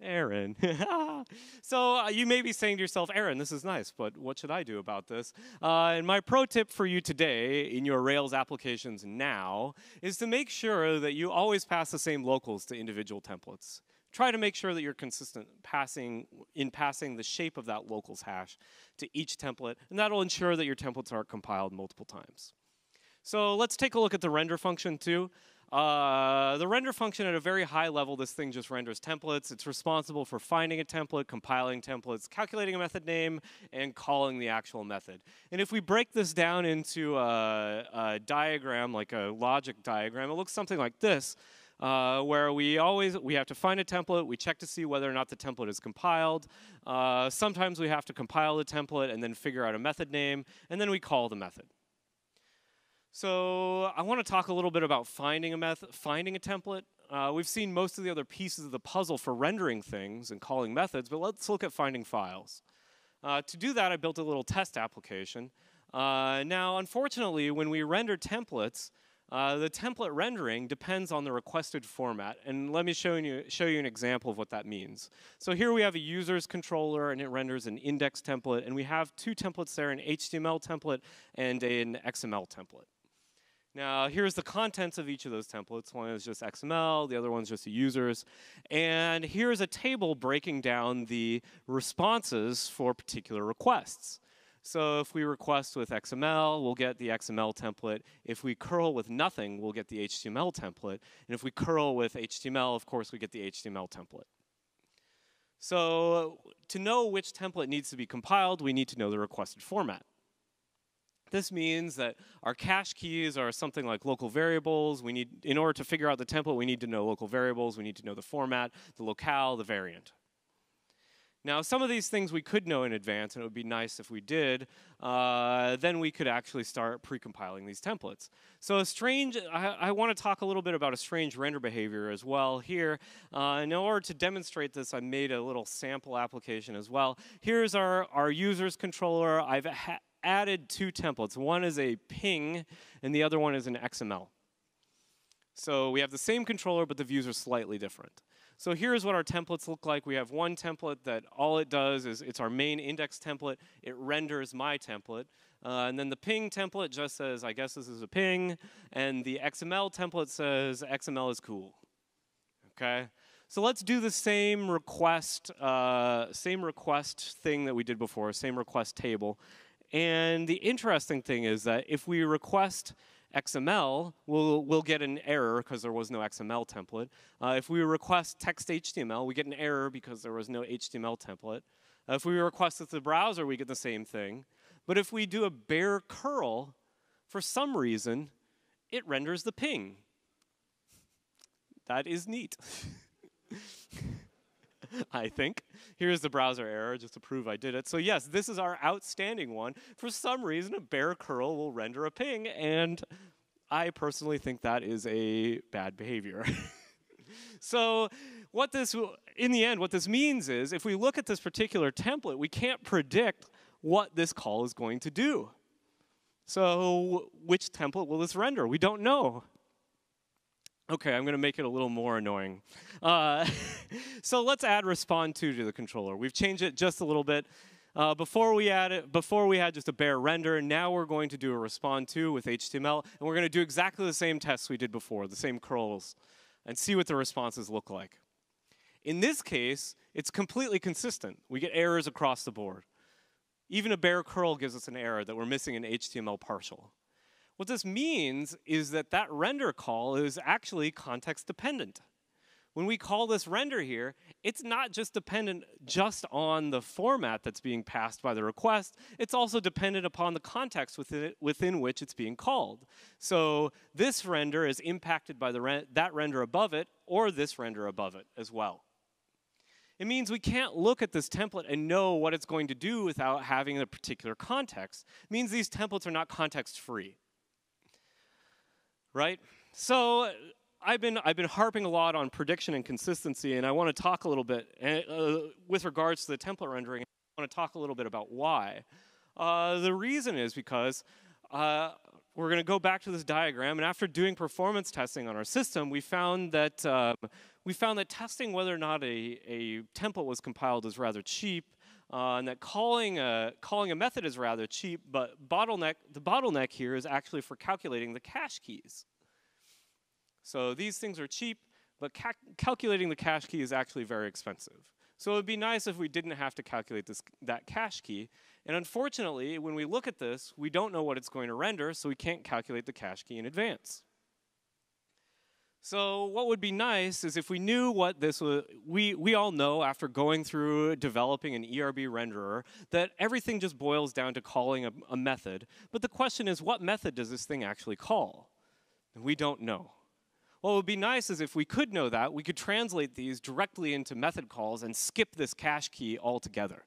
Aaron. [LAUGHS] so uh, you may be saying to yourself, Aaron, this is nice, but what should I do about this? Uh, and my pro tip for you today in your Rails applications now is to make sure that you always pass the same locals to individual templates. Try to make sure that you're consistent passing in passing the shape of that locals hash to each template, and that'll ensure that your templates are compiled multiple times. So let's take a look at the render function too. Uh, the render function at a very high level, this thing just renders templates. It's responsible for finding a template, compiling templates, calculating a method name, and calling the actual method. And if we break this down into a, a diagram, like a logic diagram, it looks something like this. Uh, where we always we have to find a template we check to see whether or not the template is compiled uh, sometimes we have to compile the template and then figure out a method name and then we call the method so I want to talk a little bit about finding a method, finding a template. Uh, we've seen most of the other pieces of the puzzle for rendering things and calling methods, but let's look at finding files. Uh, to do that, I built a little test application. Uh, now, unfortunately, when we render templates, uh, the template rendering depends on the requested format, and let me show you, show you an example of what that means. So here we have a user's controller, and it renders an index template, and we have two templates there, an HTML template and an XML template. Now, here's the contents of each of those templates. One is just XML, the other one's just the users. And here's a table breaking down the responses for particular requests. So if we request with XML, we'll get the XML template. If we curl with nothing, we'll get the HTML template. And if we curl with HTML, of course, we get the HTML template. So to know which template needs to be compiled, we need to know the requested format. This means that our cache keys are something like local variables. We need, in order to figure out the template, we need to know local variables. We need to know the format, the locale, the variant. Now, some of these things we could know in advance, and it would be nice if we did. Uh, then we could actually start pre-compiling these templates. So a strange, I, I want to talk a little bit about a strange render behavior as well here. Uh, in order to demonstrate this, I made a little sample application as well. Here's our, our user's controller. I've added two templates. One is a ping, and the other one is an XML. So we have the same controller, but the views are slightly different. So here's what our templates look like. We have one template that all it does is it's our main index template. It renders my template. Uh, and then the ping template just says, I guess this is a ping. And the XML template says, XML is cool. Okay? So let's do the same request, uh, same request thing that we did before, same request table. And the interesting thing is that if we request XML, we'll, we'll get an error because there was no XML template. Uh, if we request text HTML, we get an error because there was no HTML template. Uh, if we request it to the browser, we get the same thing. But if we do a bare curl, for some reason, it renders the ping. That is neat. [LAUGHS] [LAUGHS] I think. Here's the browser error just to prove I did it. So yes, this is our outstanding one. For some reason, a bare curl will render a ping, and I personally think that is a bad behavior. [LAUGHS] so what this, in the end, what this means is if we look at this particular template, we can't predict what this call is going to do. So which template will this render? We don't know. Okay, I'm going to make it a little more annoying. Uh, [LAUGHS] so let's add respond to to the controller. We've changed it just a little bit. Uh, before we add it, before we had just a bare render, now we're going to do a respond to with HTML, and we're going to do exactly the same tests we did before, the same curls, and see what the responses look like. In this case, it's completely consistent. We get errors across the board. Even a bare curl gives us an error that we're missing an HTML partial. What this means is that that render call is actually context dependent. When we call this render here, it's not just dependent just on the format that's being passed by the request, it's also dependent upon the context within, it, within which it's being called. So this render is impacted by the re that render above it or this render above it as well. It means we can't look at this template and know what it's going to do without having a particular context. It means these templates are not context free right? So I've been I've been harping a lot on prediction and consistency, and I want to talk a little bit uh, with regards to the template rendering. I want to talk a little bit about why. Uh, the reason is because uh, we're going to go back to this diagram, and after doing performance testing on our system, we found that um, we found that testing whether or not a, a template was compiled is rather cheap, uh, and that calling a, calling a method is rather cheap, but bottleneck, the bottleneck here is actually for calculating the cache keys. So these things are cheap, but ca calculating the cache key is actually very expensive. So it would be nice if we didn't have to calculate this, that cache key. And unfortunately, when we look at this, we don't know what it's going to render, so we can't calculate the cache key in advance. So what would be nice is if we knew what this was, we, we all know after going through developing an ERB renderer that everything just boils down to calling a, a method. But the question is, what method does this thing actually call? And we don't know. What would be nice is if we could know that, we could translate these directly into method calls and skip this cache key altogether.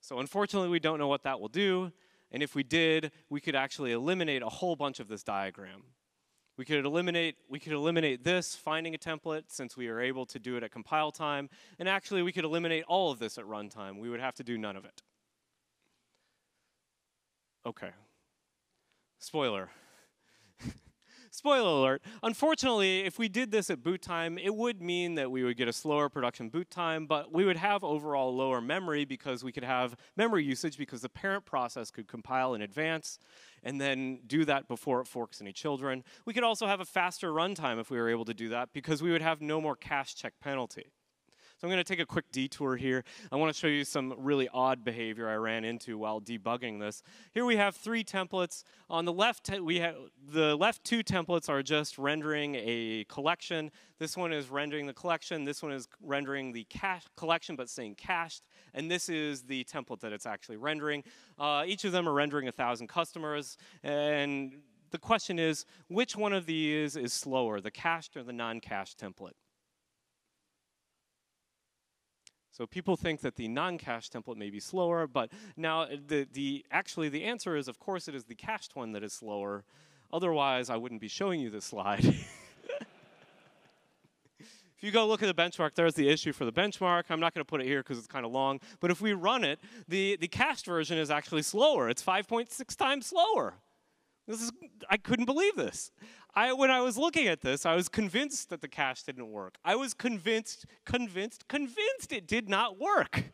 So unfortunately, we don't know what that will do. And if we did, we could actually eliminate a whole bunch of this diagram. We could eliminate, we could eliminate this, finding a template, since we are able to do it at compile time. And actually, we could eliminate all of this at runtime. We would have to do none of it. Okay. Spoiler. [LAUGHS] Spoiler alert. Unfortunately, if we did this at boot time, it would mean that we would get a slower production boot time, but we would have overall lower memory because we could have memory usage because the parent process could compile in advance and then do that before it forks any children. We could also have a faster runtime if we were able to do that because we would have no more cache check penalty. So I'm going to take a quick detour here. I want to show you some really odd behavior I ran into while debugging this. Here we have three templates. On the left, we have the left two templates are just rendering a collection. This one is rendering the collection. This one is rendering the cache collection, but saying cached. And this is the template that it's actually rendering. Uh, each of them are rendering a thousand customers, and the question is, which one of these is slower, the cached or the non-cached template? So people think that the non-cached template may be slower, but now uh, the, the, actually the answer is, of course, it is the cached one that is slower. Otherwise, I wouldn't be showing you this slide. [LAUGHS] if you go look at the benchmark, there's the issue for the benchmark. I'm not going to put it here because it's kind of long. But if we run it, the, the cached version is actually slower. It's 5.6 times slower. This is, I couldn't believe this. I, when I was looking at this, I was convinced that the cache didn't work. I was convinced, convinced, convinced it did not work.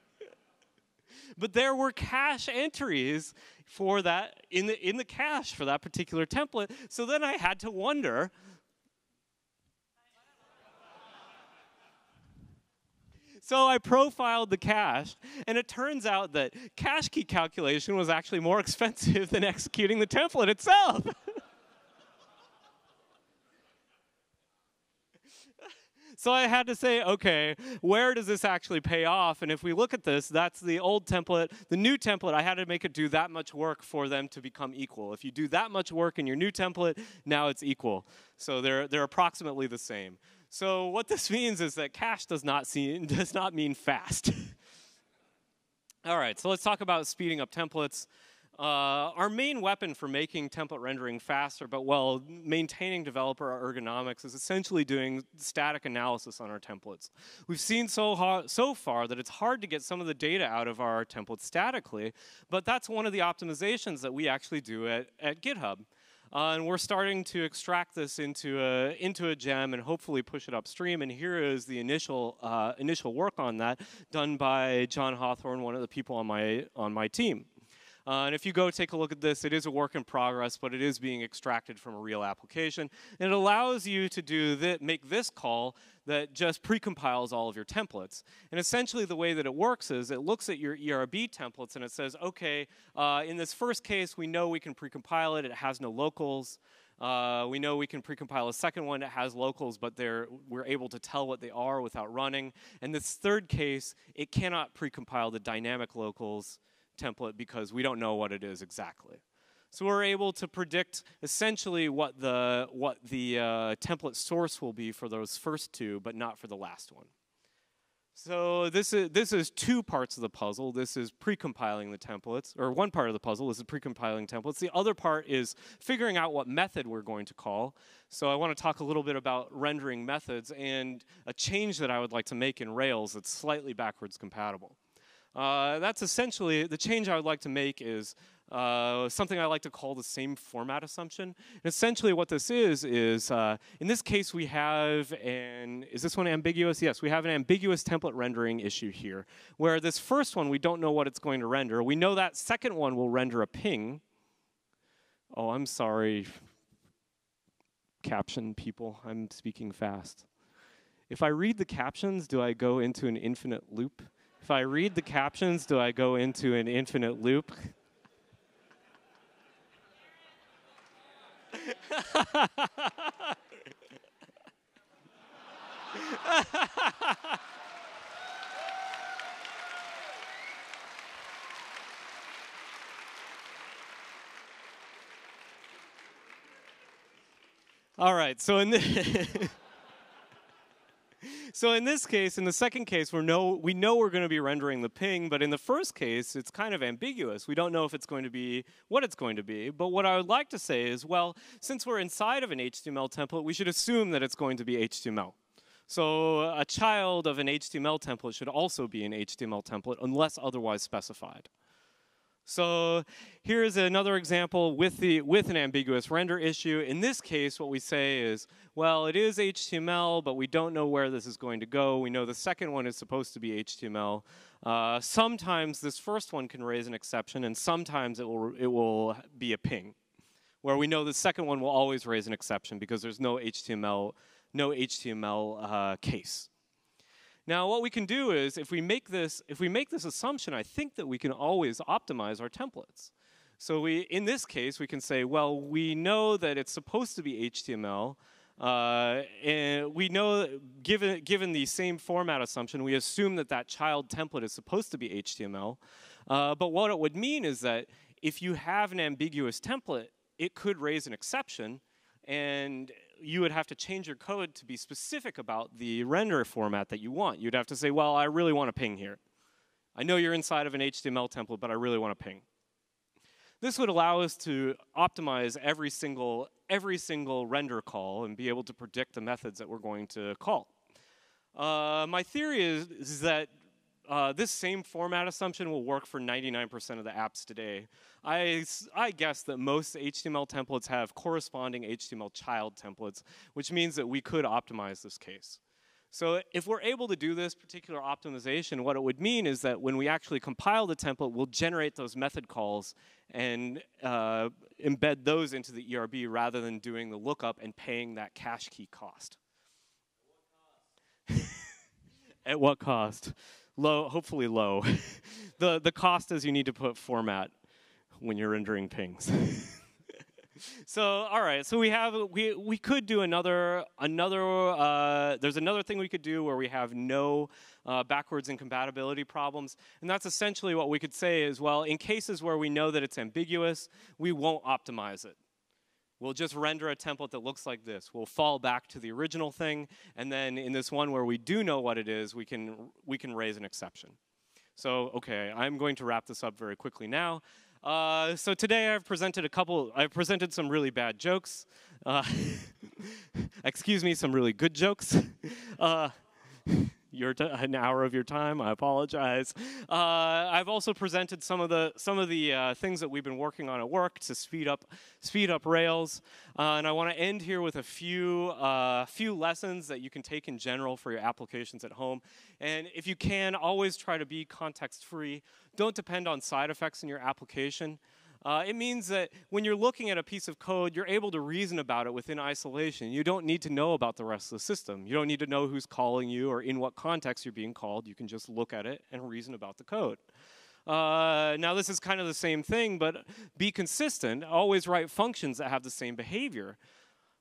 [LAUGHS] but there were cache entries for that in the in the cache for that particular template. So then I had to wonder. So I profiled the cache, and it turns out that cache key calculation was actually more [LAUGHS] expensive than executing the template itself. [LAUGHS] So I had to say, okay, where does this actually pay off? And if we look at this, that's the old template. The new template, I had to make it do that much work for them to become equal. If you do that much work in your new template, now it's equal. So they're, they're approximately the same. So what this [LAUGHS] means is that cache does not, see, [LAUGHS] does not mean fast. [LAUGHS] All right, so let's talk about speeding up templates. Uh, our main weapon for making template rendering faster, but while maintaining developer ergonomics, is essentially doing static analysis on our templates. We've seen so, so far that it's hard to get some of the data out of our templates statically, but that's one of the optimizations that we actually do at, at GitHub. Uh, and we're starting to extract this into a, into a gem and hopefully push it upstream. And here is the initial, uh, initial work on that done by John Hawthorn, one of the people on my, on my team. Uh, and if you go take a look at this, it is a work in progress, but it is being extracted from a real application. And it allows you to do that, make this call that just precompiles all of your templates. And essentially the way that it works is it looks at your ERB templates and it says, okay, uh, in this first case, we know we can precompile it. It has no locals. Uh, we know we can precompile a second one that has locals, but we're able to tell what they are without running. And this third case, it cannot precompile the dynamic locals template because we don't know what it is exactly. So we're able to predict essentially what the, what the uh, template source will be for those first two, but not for the last one. So this is, this is two parts of the puzzle. This is precompiling the templates, or one part of the puzzle is precompiling templates. The other part is figuring out what method we're going to call. So I want to talk a little bit about rendering methods and a change that I would like to make in Rails that's slightly backwards compatible. Uh, that's essentially, the change I would like to make is uh, something I like to call the same format assumption. And essentially, what this is is uh, in this case we have an is this one ambiguous? Yes, we have an ambiguous template rendering issue here, where this first one we don't know what it's going to render. We know that second one will render a ping. Oh, I'm sorry, caption people. I'm speaking fast. If I read the captions, do I go into an infinite loop? If I read the captions, do I go into an infinite loop? [LAUGHS] All right, so in the [LAUGHS] So in this case, in the second case, we know we know we're going to be rendering the ping, but in the first case, it's kind of ambiguous. We don't know if it's going to be what it's going to be. But what I would like to say is, well, since we're inside of an HTML template, we should assume that it's going to be HTML. So a child of an HTML template should also be an HTML template unless otherwise specified. So here's another example with, the, with an ambiguous render issue. In this case, what we say is, well, it is HTML, but we don't know where this is going to go. We know the second one is supposed to be HTML. Uh, sometimes this first one can raise an exception, and sometimes it will, it will be a ping, where we know the second one will always raise an exception because there's no HTML, no HTML uh, case. Now, what we can do is, if we make this, if we make this assumption, I think that we can always optimize our templates. So we, in this case, we can say, well, we know that it's supposed to be HTML, uh, and we know, given, given the same format assumption, we assume that that child template is supposed to be HTML. Uh, but what it would mean is that if you have an ambiguous template, it could raise an exception, and you would have to change your code to be specific about the render format that you want. You'd have to say, well, I really want a ping here. I know you're inside of an HTML template, but I really want a ping. This would allow us to optimize every single, every single render call and be able to predict the methods that we're going to call. Uh, my theory is, is that uh, this same format assumption will work for 99% of the apps today. I, I guess that most HTML templates have corresponding HTML child templates, which means that we could optimize this case. So if we're able to do this particular optimization, what it would mean is that when we actually compile the template, we'll generate those method calls and uh, embed those into the ERB rather than doing the lookup and paying that cache key cost. [LAUGHS] At what cost? Low, hopefully low. [LAUGHS] the, the cost is you need to put format when you're rendering pings. [LAUGHS] so all right so we have we we could do another another uh, there's another thing we could do where we have no uh, backwards incompatibility problems and that's essentially what we could say is well in cases where we know that it's ambiguous we won't optimize it We'll just render a template that looks like this. We'll fall back to the original thing, and then in this one where we do know what it is, we can, we can raise an exception. So, okay, I'm going to wrap this up very quickly now. Uh, so today I've presented a couple, I've presented some really bad jokes. Uh, [LAUGHS] excuse me, some really good jokes. [LAUGHS] Uh, your an hour of your time. I apologize. Uh, I've also presented some of the some of the uh, things that we've been working on at work to speed up speed up Rails, uh, and I want to end here with a few uh, few lessons that you can take in general for your applications at home. And if you can, always try to be context free. Don't depend on side effects in your application. Uh, it means that when you're looking at a piece of code, you're able to reason about it within isolation. You don't need to know about the rest of the system. You don't need to know who's calling you or in what context you're being called. You can just look at it and reason about the code. Uh, now, this is kind of the same thing, but be consistent. Always write functions that have the same behavior.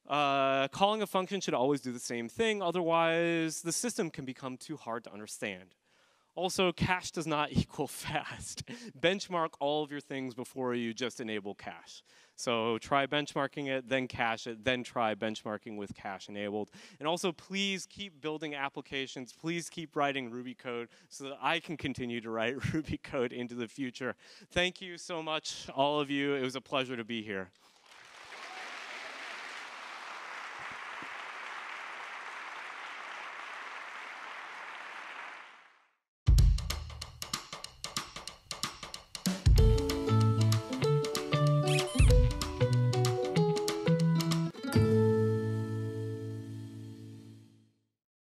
Uh, calling a function should always do the same thing, otherwise, the system can become too hard to understand. Also, cache does not [LAUGHS] equal fast. Benchmark all of your things before you just enable cache. So try benchmarking it, then cache it, then try benchmarking with cache enabled. And also, please keep building applications. Please keep writing Ruby code so that I can continue to write [LAUGHS] Ruby code into the future. Thank you so much, all of you. It was a pleasure to be here.